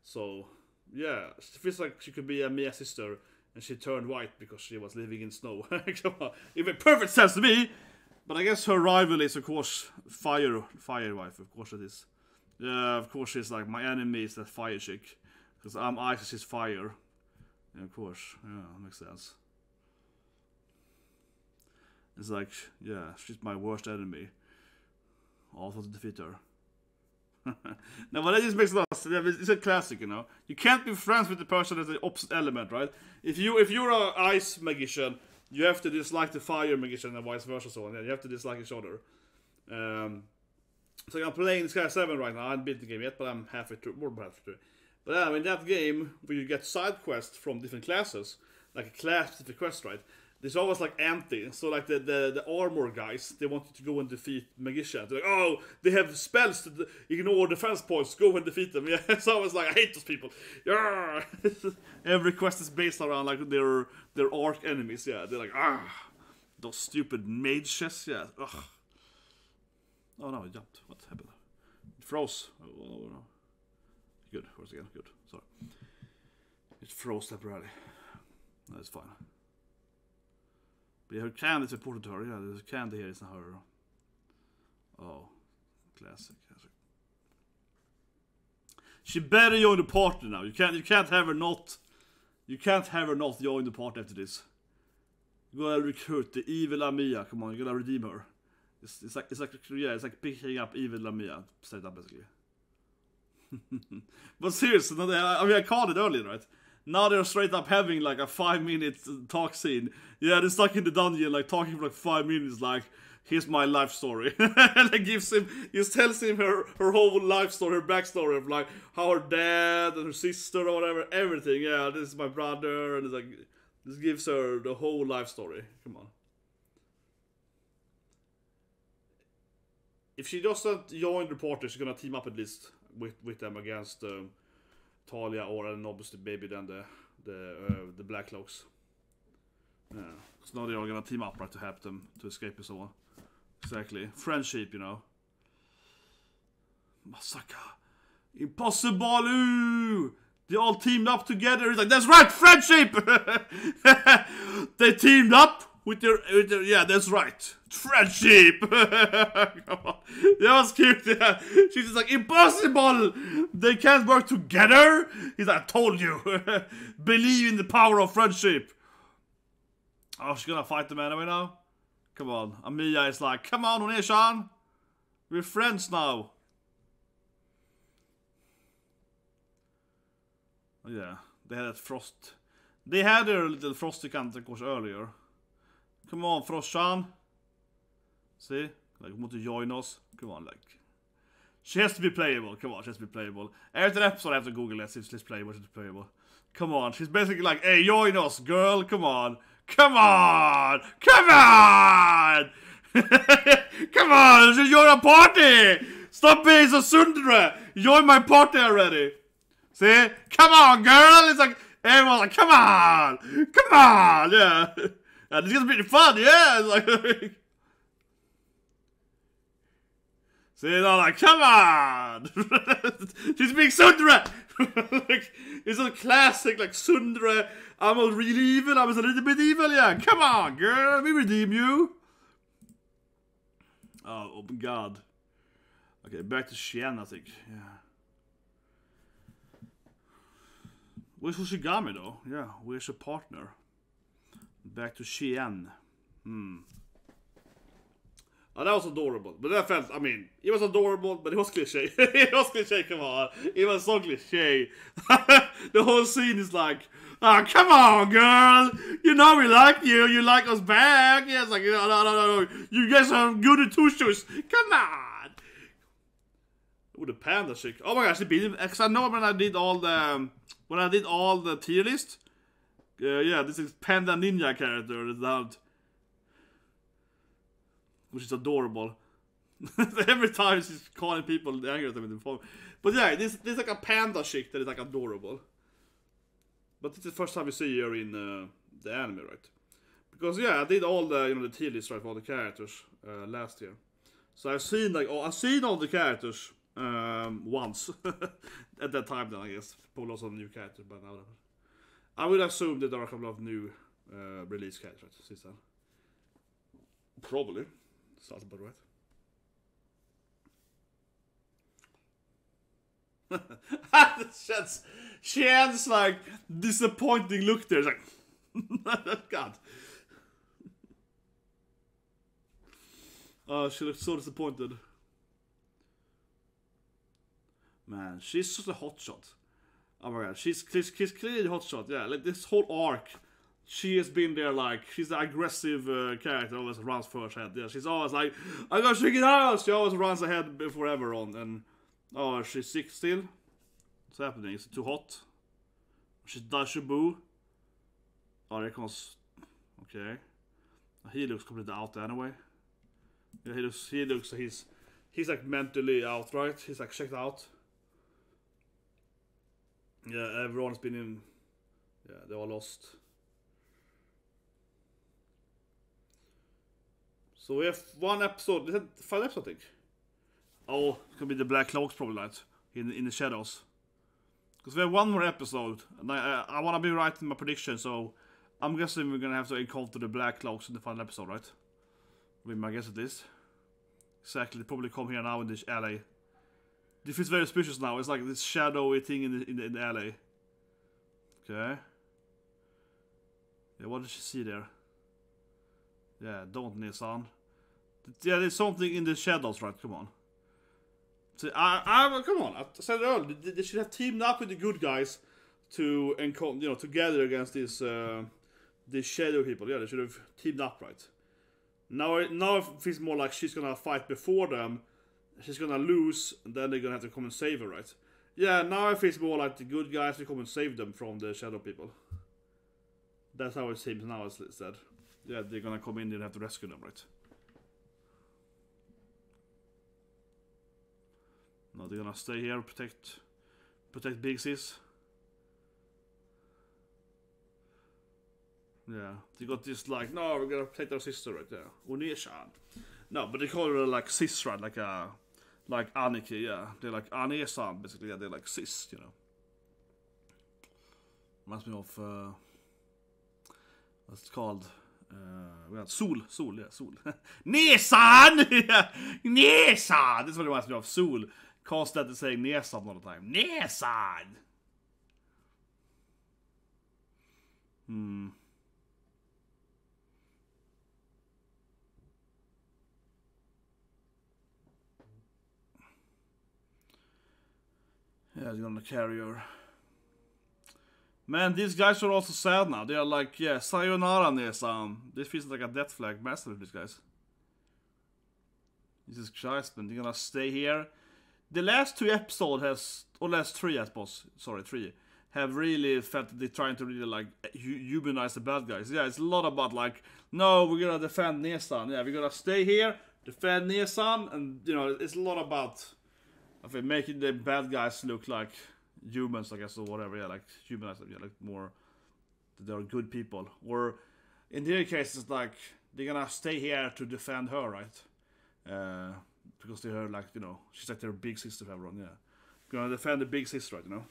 So yeah, she feels like she could be a Mia sister, and she turned white because she was living in snow. <laughs> It perfect sense to me. But I guess her rival is of course Fire Fire Wife, of course it is. Yeah, of course she's like my enemy is that fire chick. Because I'm ice, she's fire. Yeah, of course. Yeah, makes sense. It's like, yeah, she's my worst enemy. Also to defeat her. <laughs> no, but that just makes of sense. It's a classic, you know. You can't be friends with the person that's the opposite element, right? If you if you're an ice magician, you have to dislike the fire magician and vice versa, so on. Yeah, you have to dislike each other. Um, so I'm playing Sky 7 right now. I haven't beat the game yet, but I'm halfway through, more than halfway through. But yeah, in that game, where you get side quests from different classes, like a class-specific quest, right? There's always like anti. So like the, the the armor guys, they want you to go and defeat magicians. They're like, oh, they have spells to ignore defense points. Go and defeat them. <laughs> Yeah. So I was like, I hate those people. Yeah. <laughs> Every quest is based around like their their arch enemies. Yeah. They're like, ah, those stupid mages. Yeah. Ugh. Oh no, it jumped. What happened? It froze. Oh, oh, no. Good. Froze again. Good. Sorry. It froze temporarily. That's fine. But you candy is important to her. Yeah, there's candy here. It's not her. Oh, classic. classic. She better join the party now. You can't. You can't have her not. You can't have her not join the party after this. You gotta recruit the evil Lamia. Come on, you gotta redeem her. It's, it's like it's like yeah, it's like picking up evil Lamia. Straight up basically. but seriously, I mean I called it earlier, right? Now they're straight up having like a five minute talk scene. Yeah, they're stuck in the dungeon, like talking for like five minutes, like here's my life story. <laughs> and it gives him, just tells him her her whole life story, her backstory of like how her dad and her sister or whatever, everything. Yeah, this is my brother, and it's like this gives her the whole life story. Come on. If she doesn't join the party, she's gonna team up at least with with them against um, Talia or and obviously maybe then the the uh, the Black Cloaks. Yeah, so now they are gonna team up right to help them to escape and so on. Exactly, friendship, you know. Masaka, impossible! They all teamed up together. It's like that's right, friendship. <laughs> they teamed up with their, with their yeah, that's right, friendship. <laughs> That was cute. Yeah. <laughs> She's just like impossible. They can't work together. He's like, I told you. <laughs> Believe in the power of friendship. Oh, she's gonna fight them anyway now. Come on, Amiya is like, come on, Oneshan. We're friends now. Oh, Yeah, they had that frost. They had their little frosty course earlier. Come on, Frostan. See, like want to join us? Come on, like. She has to be playable. Come on, she has to be playable. The episode, I have to Google it. She's playable. She's playable. Come on, she's basically like, "Hey, join us, girl. Come on, come on, come on, <laughs> come on. Just join our party. Stop being so Tsundere. Join my party already." See? Come on, girl! It's like everyone's like, come on! Come on! Yeah. <laughs> And it's gonna be fun, yeah! It's like <laughs> See, they're like, come on! <laughs> She's being Tsundere! <laughs> like, it's a classic, like, Tsundere. I'm a really evil, I was a little bit evil, yeah. Come on, girl, We redeem you. Oh, oh my god. Okay, back to Ch'en, I think. Yeah. Where's Hoshiguma though? Yeah, where's your partner? Back to Ch'en. Hmm. That was adorable. But that felt, I mean, it was adorable, but it was cliche. <laughs> it was cliche, come on. It was so cliche. <laughs> the whole scene is like, oh, come on, girl. You know we like you. You like us back. Yeah, it's like, no, no, no, no. You guys are good at two shoes. Come on. Oh, the panda chick. Oh my gosh, it beat Because I know when I did all the um, when I did all the tier list. Uh, yeah, this is panda ninja character that which is adorable. <laughs> Every time she's calling people angry at them in the phone. But yeah, this this is like a panda chick that is like adorable. But it's the first time we see her in uh, the anime, right? Because yeah, I did all the you know the tier list right for all the characters uh, last year. So I've seen like oh, I've seen all the characters um, once <laughs> at that time. Then I guess probably also new characters by now. I would assume that there are a couple of new uh, release characters since then. Probably sounds about right. Has like disappointing look there. It's like <laughs> God. Oh, she looks so disappointed. Man, she's such a hotshot. Oh my god, she's, she's, she's clearly hotshot. Yeah, like this whole arc, she has been there like she's the aggressive uh, character. Always runs first head. Yeah, she's always like, I gotta check it out. She always runs ahead before everyone. And oh, she's sick still. What's happening? Is it too hot? She's Dashabu. Oh, there comes. Okay. He looks completely out anyway. Yeah, he looks. He looks. He's. He's like mentally out, right? He's like checked out. Yeah, everyone's been in. Yeah, they all lost. So we have one episode. Is it five episodes? I think. Oh, it's gonna be the Black Cloaks probably night in in the shadows. Because we have one more episode, and I I, I want to be right in my prediction. So I'm guessing we're gonna have to encounter the Black Cloaks in the final episode, right? With my guess at this. Exactly, they probably come here now in this alley. It feels very suspicious now. It's like this shadowy thing in the in the, in the alley. Okay. Yeah, what did she see there? Yeah, don't Nissan. Yeah, there's something in the shadows, right? Come on. So, I, I, come on. I said earlier, they, they should have teamed up with the good guys to encount, you know, together against these, uh, these shadow people. Yeah, they should have teamed up, right? Now, now it feels more like she's gonna fight before them. She's gonna lose, and then they're gonna have to come and save her, right? Yeah, now it feels more like the good guys will come and save them from the shadow people. That's how it seems now, as it said. Yeah, they're gonna come in and have to rescue them, right? No, they're gonna stay here, protect, protect Big Sis. Yeah, they got this like, no, we're gonna protect our sister right there, Oneshan. No, but they call her like sis, right? Like uh, like Aniki, yeah. They're like Anesan, basically. Yeah, they're like sis, you know. Reminds me of uh, what's it called? Uh, we had Sol, Sol, yeah, Sol. <laughs> Nesan! yeah, <laughs> Nesan! is what it reminds me of. Sol. Constantly saying Nesan all the time. Nesan! Hmm. Yeah, they're gonna carry her. Man, these guys are also sad now. They are like, yeah, sayonara Nesan. This feels like a death flag master, these guys. Jesus Christ, man, they're gonna stay here. The last two episodes has, or last three, I suppose, sorry, three, have really felt that they're trying to really like hu- humanize the bad guys. Yeah, it's a lot about like, no, we're gonna defend Nesan. Yeah, we're gonna stay here, defend Nesan, and you know, it's a lot about I think making the bad guys look like humans, I guess, or whatever. Yeah, like humanize them. Yeah, like more they're good people. Or in their case, it's like they're gonna stay here to defend her, right? Uh, because they're like you know she's like their big sister everyone. Yeah, gonna defend the big sister, right? You know.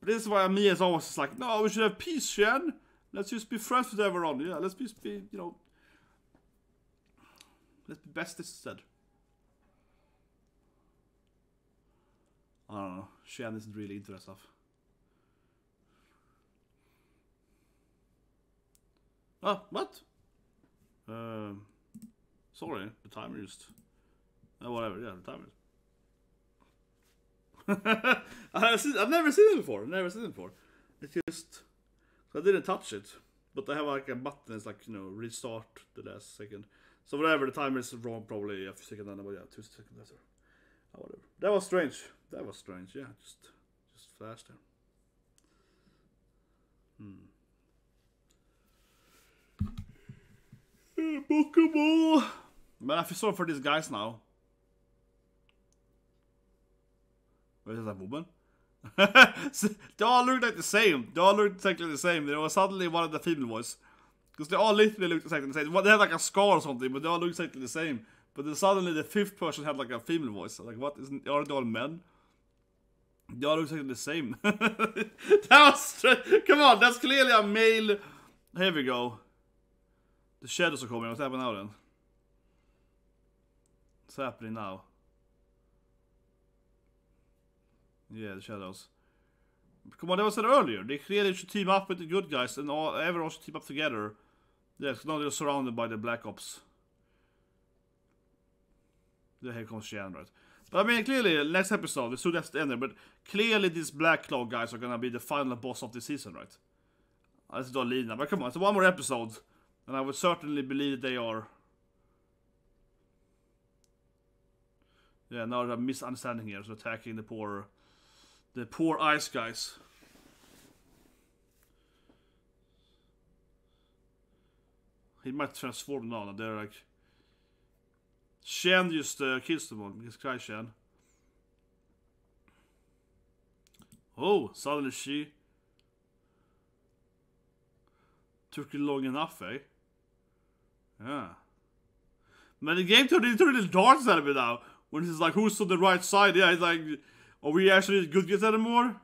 But this is why me is always like, no, we should have peace, Ch'en. Let's just be friends with everyone. Yeah, let's just be, you know, let's be besties instead. I don't know. Ch'en isn't really into that stuff. Oh, what? Um, sorry, the timer just. Uh, whatever, yeah, the timer. <laughs> I've, seen, I've never seen it before. Never seen it before. It's just I didn't touch it, but I have like a button. It's like you know restart the last second. So whatever the timer is wrong, probably a few seconds. But yeah, two seconds after. Oh, whatever. That was strange. That was strange. Yeah, just just flashed there. Hmm. Pokeball. Men I feel sorry for these guys now. What is that woman? <laughs> they all look like the same. They all look exactly the same. There was suddenly one of the female voice. Because they all literally looked exactly the same. They had like a scar or something, but they all look exactly the same. But then suddenly the fifth person had like a female voice. Like, what? Isn't, are they all men? They all look exactly the same. <laughs> that was Come on, that's clearly a male. Here we go. The shadows are coming. What's happening now then? What's happening now? Yeah, the shadows. Come on, that was said earlier. They clearly should team up with the good guys, and all everyone should team up together. Yes, now they're surrounded by the Black Ops. Yeah, here comes Ch'en, right? But I mean, clearly, next episode, so that's the end but clearly these Black Claw guys are gonna be the final boss of the season, right? That's not Lina, but come on, it's one more episode, and I would certainly believe they are. Yeah, now there's a misunderstanding here, so attacking the poor, the poor ice guys. He might transform now, they're like. Ch'en just uh, because Kai Ch'en. Oh, suddenly she took it long enough, eh? Yeah. Man, the game turned into little dark side of it now. When it's like, who's on the right side? Yeah, it's like, are we actually good guys anymore?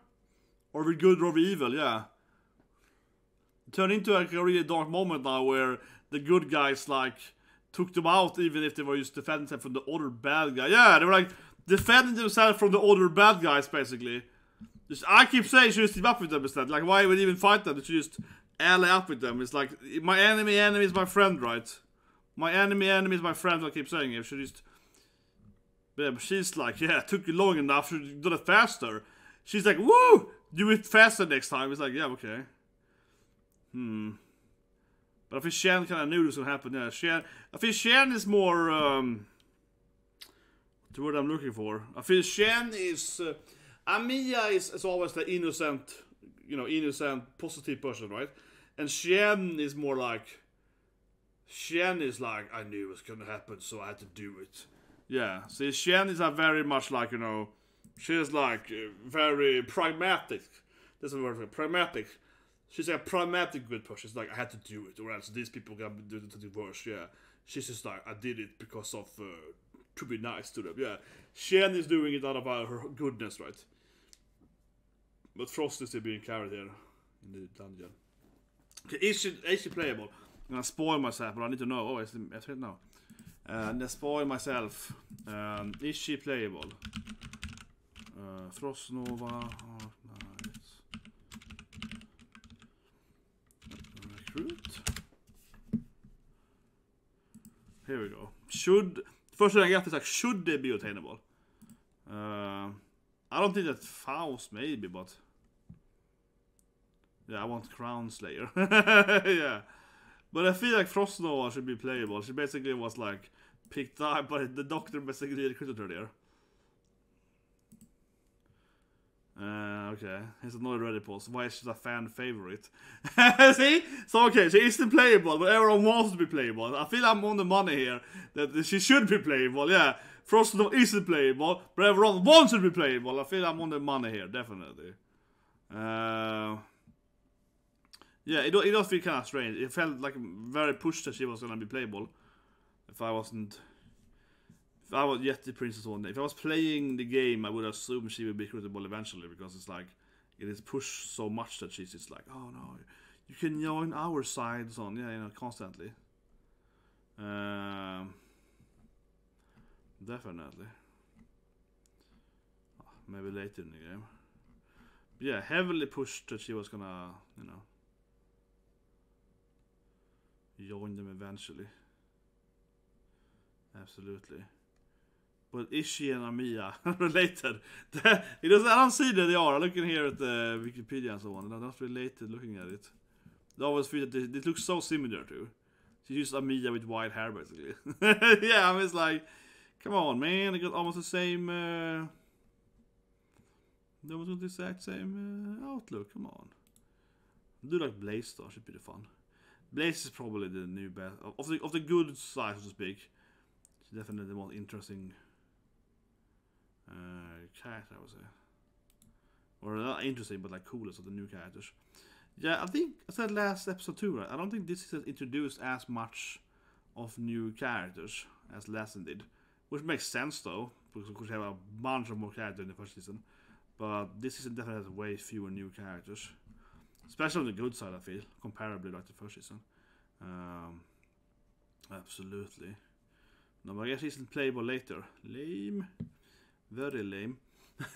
Or are we good or are we evil? Yeah. It turned into like a really dark moment now where the good guys, like, took them out even if they were just defending themselves from the other bad guy. Yeah, they were like defending themselves from the other bad guys, basically. Just, I keep saying, should just team up with them instead. Like, why would even fight them? They should just ally up with them. It's like my enemy enemy is my friend, right? My enemy enemy is my friend. I keep saying it. She just yeah, but she's like, yeah, <laughs> it took you long enough. Should do it faster. She's like, woo, do it faster next time. It's like, yeah, okay. Hmm. But I think Ch'en kind of knew this would happen. Yeah. I think Ch'en is more. Um, the word I'm looking for. I feel Ch'en is. Uh, is, always the innocent, you know, innocent, positive person, right? And Ch'en is more like. Ch'en is like, I knew it was gonna happen, so I had to do it. Yeah, see, Ch'en is a very much like, you know, she's like uh, very pragmatic. That's the word for pragmatic. She's a pragmatic good person. She's like, I had to do it, or else these people got do the worse. Yeah, she's just like, I did it because of uh, to be nice to them. Yeah, Ch'en is doing it out of uh, her goodness, right? But Frost is still being carried here in the dungeon. Okay, is she, is she playable? I'm gonna spoil myself, but I need to know. Oh, it's, it's right now. Uh, and I spoil myself. Um, is she playable? Uh, Frost Nova. Oh, nice. Here we go. Should first thing I get is like should they be attainable? Uh, I don't think that Faust maybe, but yeah, I want Crown Slayer. <laughs> yeah, but I feel like Frost Nova should be playable. She basically was like picked up, but the doctor basically recruited her there. Uh, okay, he's another ready pause. Why is she a fan favorite? <laughs> See? So okay, she isn't playable, but everyone wants to be playable. I feel I'm on the money here. That she should be playable, yeah. Frost isn't playable, but everyone wants to be playable. I feel I'm on the money here, definitely. Uh, yeah, it, it does feel kind of strange. It felt like very pushed that she was gonna be playable. If I wasn't if I was Yeti Princess one day, if I was playing the game, I would assume she would be recruitable eventually because it's like it is pushed so much that she's just like, oh no, you can join our side, on, yeah, you know, constantly. Um, definitely. Ah, maybe later in the game. But yeah, heavily pushed that she was gonna, you know, join them eventually. Absolutely. But is she and Amiya <laughs> related? it doesn't, I don't see that they are. Looking here at the Wikipedia and so on. They're not related looking at it. I always feel that they, it looks so similar to. She used Amiya with white hair basically. <laughs> yeah, I'm just like, come on, man. They got almost the same. Uh, they almost got the exact same uh, outlook. Come on. Do like Blaze though. Should be the fun. Blaze is probably the new best of the of the good side, so to speak. She's definitely the most interesting uh, character, I would say. Or not interesting, but like coolest of the new characters. Yeah, I think I said last episode too, right? I don't think this is introduced as much of new characters as Lesson did. Which makes sense though, because you have a bunch of more characters in the first season. But this season definitely has way fewer new characters. Especially on the good side, I feel, comparably like the first season. Um, absolutely. No, but I guess he's playable later. Lame. Very lame. <laughs>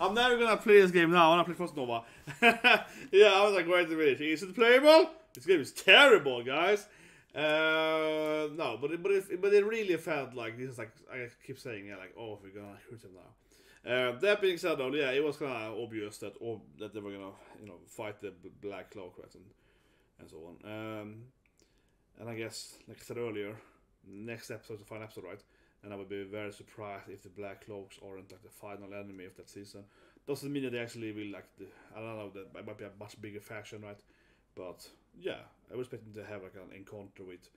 I'm never gonna play this game now. I wanna play Frost Nova. <laughs> yeah, I was like, wait a minute, is it playable? This game is terrible, guys. Uh, no, but it, but it, but it really felt like this is like I keep saying, yeah, like oh, we're gonna shoot him now. Uh, that being said, though, yeah, it was kind of obvious that or, that they were gonna you know fight the Black Cloak, and and so on. Um, and I guess, like I said earlier, next episode is the final episode, right? And I would be very surprised if the Black Cloaks aren't like the final enemy of that season. Doesn't mean that they actually will like the I don't know that might be a much bigger faction, right? But yeah, I was expecting to have like an encounter with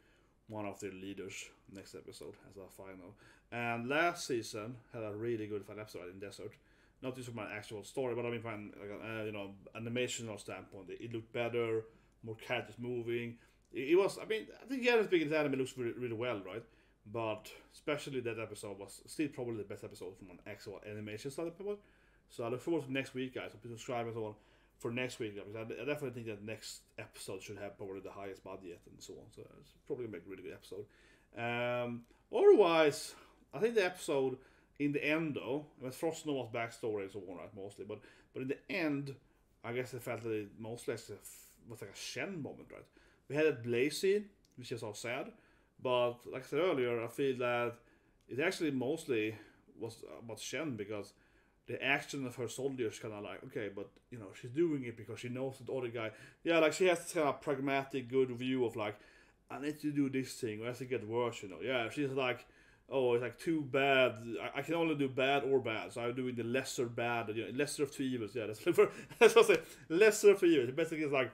one of their leaders next episode as a final. And last season had a really good final episode in Desert. Not just from an actual story, but I mean from like uh, you know animational standpoint, it, it, looked better, more characters moving. It, it, was I mean I think generally speaking, the anime looks really, really well, right? But especially that episode was still probably the best episode from an actual animation style episode. So I look forward to next week, guys. So please subscribe and so on for next week. Because I, definitely think that next episode should have probably the highest budget and so on. So it's probably gonna make a really good episode. Um, otherwise, I think the episode in the end though, I mean, Frost Nova's backstory and so on, right, mostly. But but in the end, I guess I felt that it mostly was like a Ch'en moment, right? We had that Blaze scene, which is all sad, but like I said earlier, I feel that it actually mostly was uh, about Ch'en because the action of her soldiers kind of like okay, but you know she's doing it because she knows that the other guy, yeah, like she has this kind of pragmatic, good view of like I need to do this thing, or has to get worse, you know. Yeah, she's like, oh, it's like too bad. I, I can only do bad or bad, so I'm doing the lesser bad, you know, lesser of two evils. Yeah, that's that's <laughs> what I say. Lesser of two evils. Basically, it's like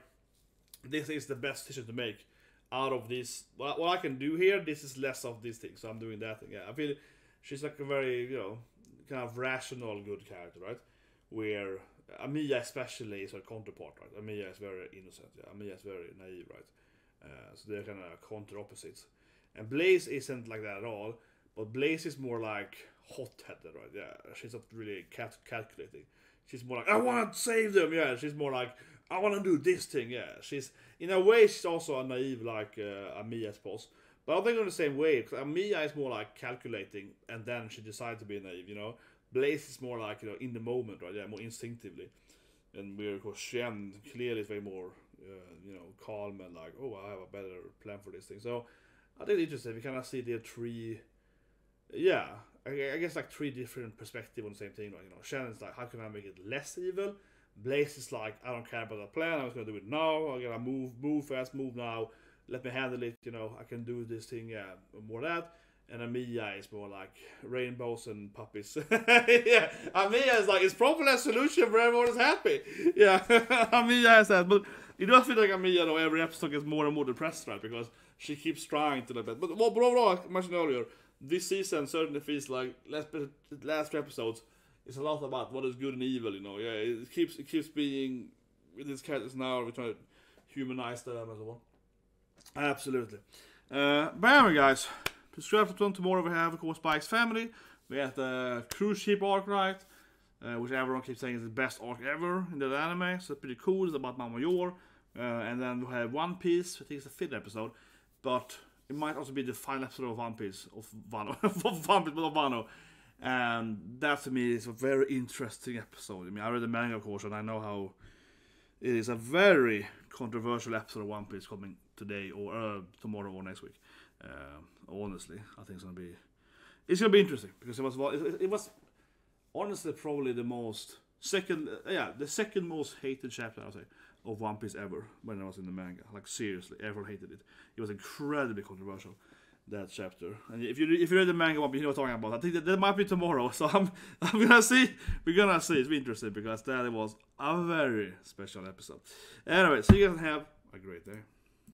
this is the best decision to make out of this. What, what I can do here, this is less of this thing, so I'm doing that thing. Yeah, I feel she's like a very, you know, kind of rational, good character, right? Where Amiya especially is her counterpart, right? Amiya is very innocent. Yeah, Amiya is very naive, right? Uh, so they're kind of counter opposites. And Blaze isn't like that at all, but Blaze is more like hot-headed, right? Yeah, she's not really cal- calculating. She's more like, I want to save them. Yeah, she's more like, I want to do this thing. Yeah, she's in a way she's also a naive like uh, Amiya, I suppose. But I think in the same way. Because Amiya is more like calculating, and then she decides to be naive. You know, Blaze is more like you know in the moment, right? Yeah, more instinctively. And we're of course Ch'en clearly is way more uh, you know calm and like, oh, I have a better plan for this thing. So I think it's interesting. We kind of see the three. Yeah, I, I guess like three different perspectives on the same thing. Right? You know, Shannon's like, how can I make it less evil? Blaze is like, I don't care about the plan. I'm just gonna do it now. I'm gonna move, move fast, move now. Let me handle it. You know, I can do this thing. Yeah, more that. And Amiya is more like rainbows and puppies. <laughs> yeah, Amiya is like it's probably a solution for everyone is happy. Yeah, <laughs> Amiya has that, but it does feel like Amiya though every episode gets more and more depressed, right? Because she keeps trying to like that. But well, overall, I mentioned earlier, this season certainly feels like last last three episodes it's a lot about what is good and evil, you know. Yeah, it keeps it keeps being with these characters now. We're trying to humanize them as well. Absolutely. Uh, but anyway, guys, subscribe to tomorrow. We have of course Spike's family. We have the cruise ship arc, right? Uh, which everyone keeps saying is the best arc ever in the anime. So it's pretty cool. It's about Mama Yor. Uh, and then we have One Piece. I think it's the fifth episode, but it might also be the final episode of One Piece of Wano, <laughs> of One Piece, but of. And that to me is a very interesting episode. I mean, I read the manga, of course, and I know how it is a very controversial episode of One Piece coming today or uh, tomorrow or next week. Uh, honestly, I think it's gonna be it's gonna be interesting because it was it, was honestly probably the most second uh, yeah the second most hated chapter I'd say of One Piece ever when I was in the manga. Like seriously, everyone hated it. It was incredibly controversial that chapter. And if you if you read the manga one, you know what I'm talking about. I think that, that might be tomorrow. <laughs> So I'm I'm gonna see. We're gonna see. It's interesting because that was a very special episode. Anyway, so you guys have a great day.